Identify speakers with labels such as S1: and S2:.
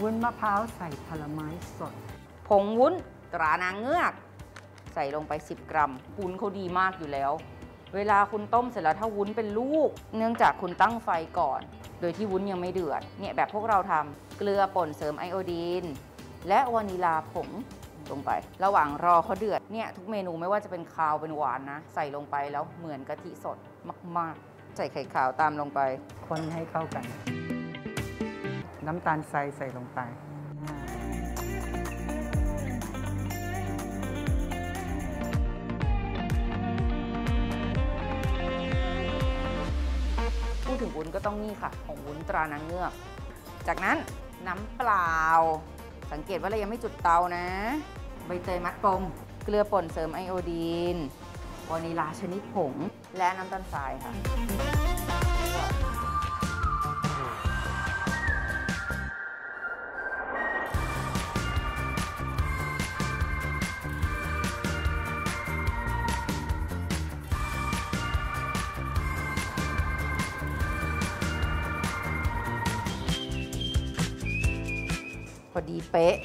S1: วุ้นมะพร้าวใส่ผลไม้สด
S2: ผงวุ้นตรานางเงือก ใส่ลงไป 10 กรัมวุ้นเขาดีมากอยู่แล้ว เวลาคุณต้มเสร็จแล้วถ้าวุ้นเป็นลูก เนื่องจากคุณตั้งไฟก่อน โดยที่วุ้นยังไม่เดือดเนี่ยแบบพวกเราทำเกลือป่นเสริมไอโอดีน และวานิลาผงลงไป ระหว่างรอเขาเดือดเนี่ยทุกเมนูไม่ว่าจะเป็นคาวเป็นหวานนะ ใส่ลงไปแล้วเหมือนกะทิสดมาก ๆ ใส่ไข่ขาวตามลงไป
S1: คนให้เข้ากัน น้ำตาลทรายใส่ลงไป
S2: พูดถึงวุ้นก็ต้องนี่ค่ะ ของวุ้นตรานางเงือก จากนั้นน้ำเปล่า สังเกตว่าเรายังไม่จุดเตานะ ใบเตยมัดปม เกลือป่นเสริมไอโอดีนวานิลาชนิดผง และน้ำตาลทรายค่ะ พอดีเป๊ะ